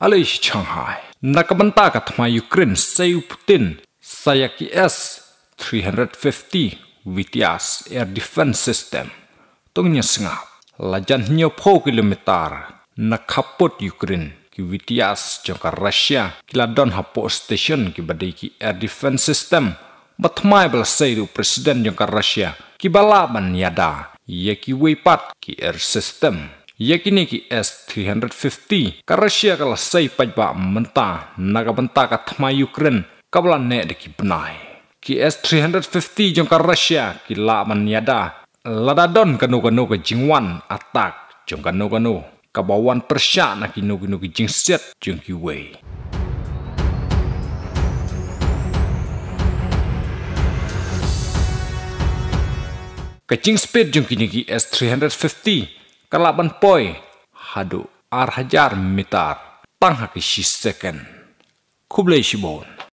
alai shi Shanghai. Nakabanta ka thma Ukraine sayu Putin. Sayaki S-350 Vityas air defense system. Tungnya sengap. Lajan nyo po kilometer. Nakapot Ukraine ki Vityas jangka Russia. Kila don hapo station ki badai ki air defense system. Batmai bal sairu presiden jangka Russia. Ki balaban yada. Ye ki weipat ki air system yakini ki S350 ka Russia kala sai pajba menta naga benta ka thma Ukraine. Kabla ne de ki benai ki S350 jong ka Russia ki la man yada. Lada don kanu kanu ka jingwan atak jong kanu kanu ka bawan persya na ki nu ki jingset jong ki wei. Kacing speed jong kini ki S350 kalaban poi hadu ar hajar mitar tang haki second kublai shibon